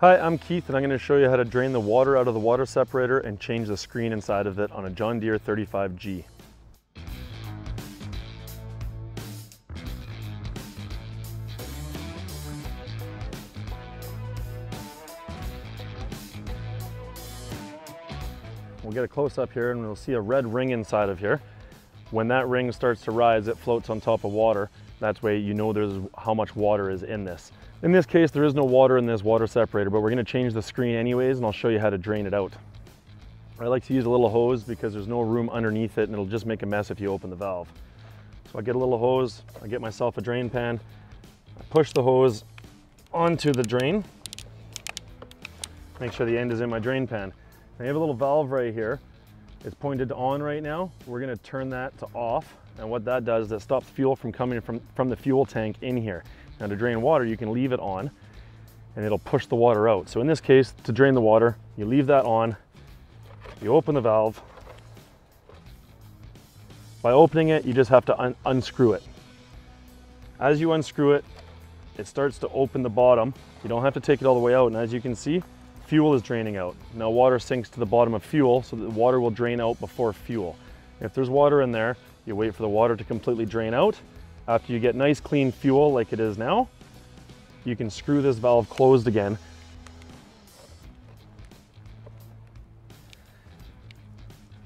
Hi, I'm Keith and I'm going to show you how to drain the water out of the water separator and change the screen inside of it on a John Deere 35G. We'll get a close up here and we'll see a red ring inside of here. When that ring starts to rise, it floats on top of water. That's way you know there's how much water is in this. In this case, there is no water in this water separator, but we're gonna change the screen anyways, and I'll show you how to drain it out. I like to use a little hose because there's no room underneath it and it'll just make a mess if you open the valve. So I get a little hose, I get myself a drain pan, I push the hose onto the drain, make sure the end is in my drain pan. I have a little valve right here. It's pointed to on right now. We're gonna turn that to off. And what that does is it stops fuel from coming from, from the fuel tank in here. Now to drain water, you can leave it on and it'll push the water out. So in this case, to drain the water, you leave that on, you open the valve. By opening it, you just have to un unscrew it. As you unscrew it, it starts to open the bottom. You don't have to take it all the way out. And as you can see, fuel is draining out. Now water sinks to the bottom of fuel so the water will drain out before fuel. If there's water in there, you wait for the water to completely drain out. After you get nice clean fuel like it is now, you can screw this valve closed again.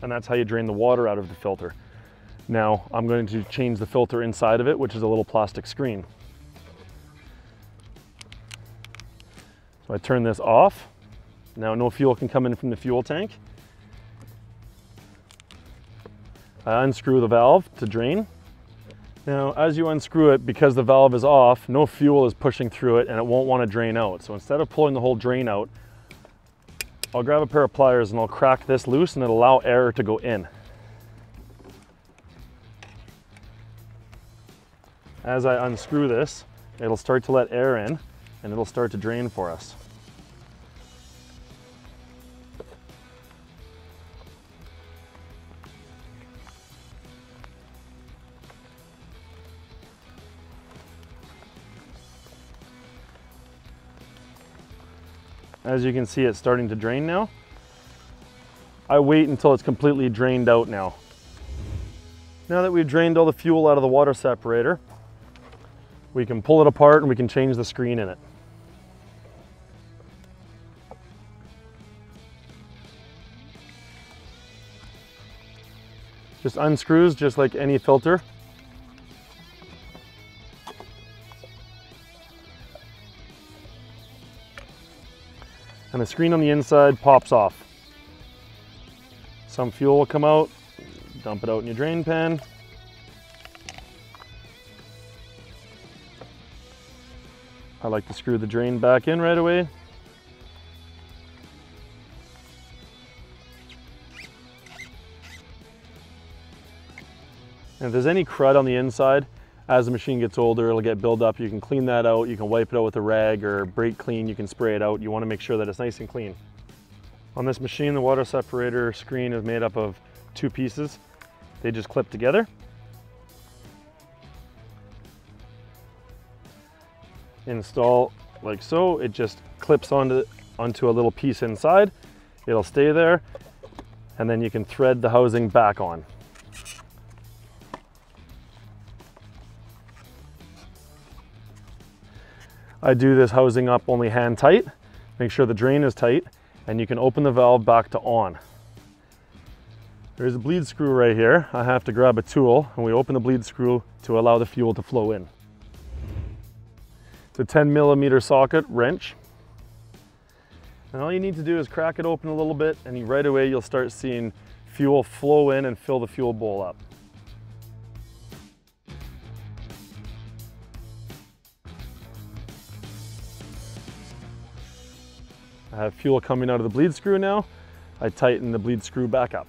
And that's how you drain the water out of the filter. Now I'm going to change the filter inside of it, which is a little plastic screen. So I turn this off now no fuel can come in from the fuel tank. I unscrew the valve to drain. Now as you unscrew it, because the valve is off, no fuel is pushing through it and it won't want to drain out. So instead of pulling the whole drain out, I'll grab a pair of pliers and I'll crack this loose and it'll allow air to go in. As I unscrew this, it'll start to let air in and it'll start to drain for us. As you can see, it's starting to drain now. I wait until it's completely drained out now. Now that we've drained all the fuel out of the water separator, we can pull it apart and we can change the screen in it. Just unscrews just like any filter. And the screen on the inside pops off. Some fuel will come out, dump it out in your drain pan. I like to screw the drain back in right away. And if there's any crud on the inside, as the machine gets older, it'll get built up. You can clean that out. You can wipe it out with a rag or brake clean. You can spray it out. You want to make sure that it's nice and clean. On this machine, the water separator screen is made up of two pieces. They just clip together. Install like so. It just clips onto, onto a little piece inside. It'll stay there. And then you can thread the housing back on. I do this housing up only hand tight, make sure the drain is tight, and you can open the valve back to on. There's a bleed screw right here. I have to grab a tool and we open the bleed screw to allow the fuel to flow in. It's a 10 millimeter socket wrench. And all you need to do is crack it open a little bit and right away you'll start seeing fuel flow in and fill the fuel bowl up. I have fuel coming out of the bleed screw now. I tighten the bleed screw back up.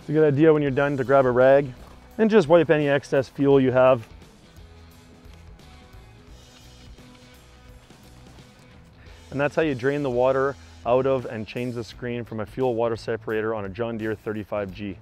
It's a good idea when you're done to grab a rag and just wipe any excess fuel you have. And that's how you drain the water out of and change the screen from a fuel water separator on a John Deere 35G.